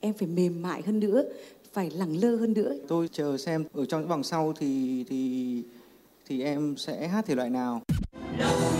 em phải mềm mại hơn nữa, phải lẳng lơ hơn nữa tôi chờ xem, ở trong những vòng sau thì thì thì em sẽ hát thể loại nào Love.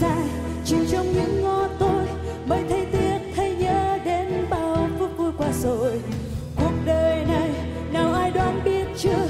Xa ngày chìm trong những ngõ tối mới thấy tiếc, thấy nhớ đến bao phút vui qua rồi. Cuộc đời này, nào ai đoán biết chưa?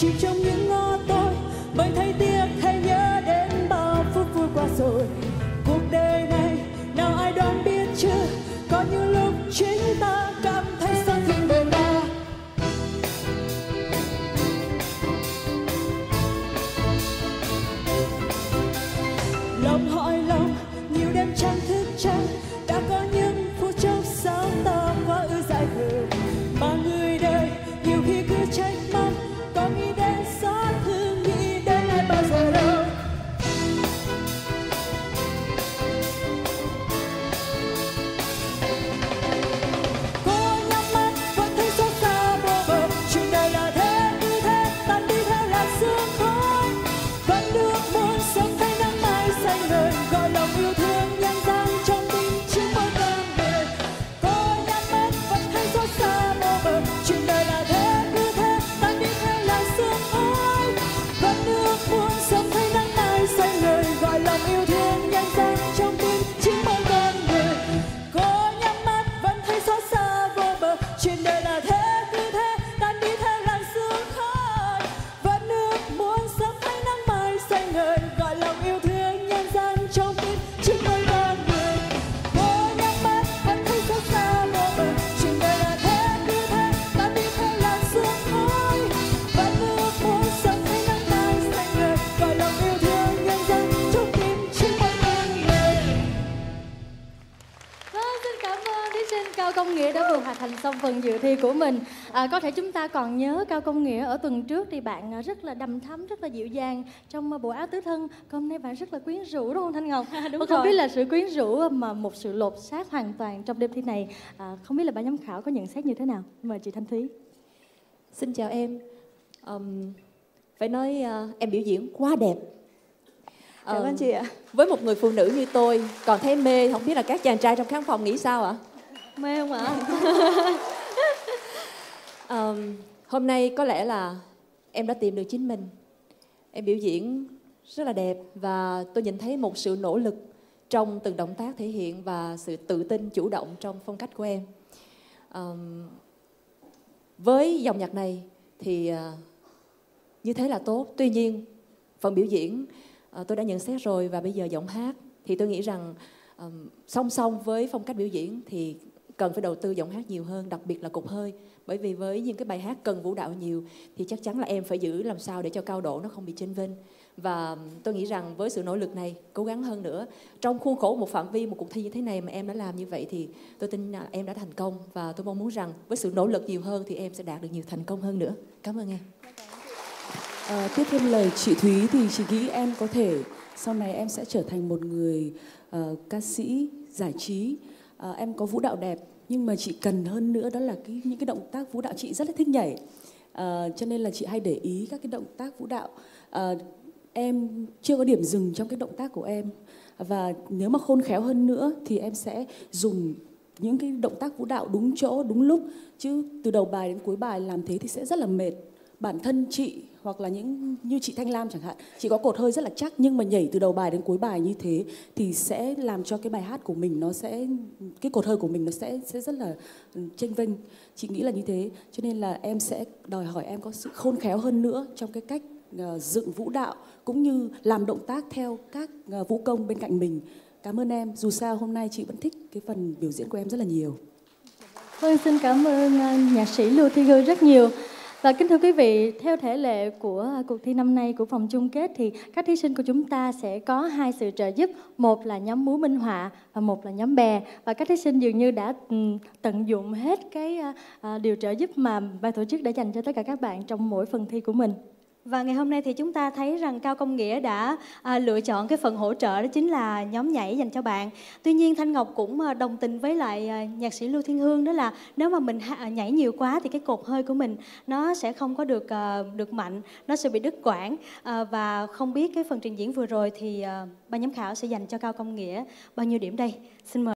Chỉ chìm trong những ngõ tối. Mới thấy tiếc hay nhớ đến bao phút vui qua rồi. Cuộc đời này, nào ai đoán biết chưa? Có những lúc chính ta cảm thấy xa thương đời ta. Lòng hỏi lòng Công Nghĩa đã vừa hoàn thành xong phần dự thi của mình. À, có thể chúng ta còn nhớ Cao Công Nghĩa ở tuần trước thì bạn à, rất là đầm thắm, rất là dịu dàng trong à, bộ áo tứ thân. Còn hôm nay bạn rất là quyến rũ đúng không Thanh Ngọc? đúng Và không rồi. biết là sự quyến rũ mà một sự lột xác hoàn toàn trong đêm thi này. À, không biết là ban giám khảo có nhận xét như thế nào? Mời chị Thanh Thúy. Xin chào em. Ừm, phải nói ờ, em biểu diễn quá đẹp. Cảm ơn chị ạ. Với một người phụ nữ như tôi còn thấy mê, không biết là các chàng trai trong khán phòng nghĩ sao ạ? Mê không ạ? um, hôm nay có lẽ là em đã tìm được chính mình. Em biểu diễn rất là đẹp và tôi nhìn thấy một sự nỗ lực trong từng động tác thể hiện và sự tự tin chủ động trong phong cách của em. um, với dòng nhạc này thì ờ, như thế là tốt tuy nhiên phần biểu diễn ờ, tôi đã nhận xét rồi và bây giờ giọng hát thì tôi nghĩ rằng song song với phong cách biểu diễn thì cần phải đầu tư giọng hát nhiều hơn đặc biệt là cục hơi. Bởi vì với những cái bài hát cần vũ đạo nhiều thì chắc chắn là em phải giữ làm sao để cho cao độ nó không bị chênh vênh. Và tôi nghĩ rằng với sự nỗ lực này cố gắng hơn nữa. Trong khuôn khổ một phạm vi một cuộc thi như thế này mà em đã làm như vậy thì tôi tin là em đã thành công. Và tôi mong muốn rằng với sự nỗ lực nhiều hơn thì em sẽ đạt được nhiều thành công hơn nữa. Cảm ơn em. À, tiếp thêm lời chị Thúy thì chị nghĩ em có thể sau này em sẽ trở thành một người uh, ca sĩ giải trí à, em có vũ đạo đẹp nhưng mà chị cần hơn nữa đó là cái những cái động tác vũ đạo chị rất là thích nhảy. à, cho nên là chị hay để ý các cái động tác vũ đạo. à, em chưa có điểm dừng trong cái động tác của em và nếu mà khôn khéo hơn nữa thì em sẽ dùng những cái động tác vũ đạo đúng chỗ đúng lúc chứ từ đầu bài đến cuối bài làm thế thì sẽ rất là mệt bản thân chị hoặc là những như chị Thanh Lam chẳng hạn chị có cột hơi rất là chắc nhưng mà nhảy từ đầu bài đến cuối bài như thế thì sẽ làm cho cái bài hát của mình nó sẽ cái cột hơi của mình nó sẽ sẽ rất là ừ, chênh vênh. Chị nghĩ là như thế. Cho nên là em sẽ đòi hỏi em có sự khôn khéo hơn nữa trong cái cách ờ, dựng vũ đạo cũng như làm động tác theo các ờ, vũ công bên cạnh mình. Cảm ơn em. Dù sao hôm nay chị vẫn thích cái phần biểu diễn của em rất là nhiều. Vâng, xin cảm ơn ờ, nhạc sĩ Lưu Thi Gư rất nhiều. Và kính thưa quý vị, theo thể lệ của cuộc thi năm nay của vòng chung kết thì các thí sinh của chúng ta sẽ có hai sự trợ giúp, một là nhóm múa minh họa và một là nhóm bè. Và các thí sinh dường như đã tận dụng hết cái à, à, điều trợ giúp mà ban tổ chức đã dành cho tất cả các bạn trong mỗi phần thi của mình. Và ngày hôm nay thì chúng ta thấy rằng Cao Công Nghĩa đã à, lựa chọn cái phần hỗ trợ đó chính là nhóm nhảy dành cho bạn. Tuy nhiên Thanh Ngọc cũng à, đồng tình với lại à, nhạc sĩ Lưu Thiên Hương đó là nếu mà mình à, nhảy nhiều quá thì cái cột hơi của mình nó sẽ không có được à, được mạnh, nó sẽ bị đứt quãng à, và không biết cái phần trình diễn vừa rồi thì à, ban giám khảo sẽ dành cho Cao Công Nghĩa bao nhiêu điểm đây. Xin mời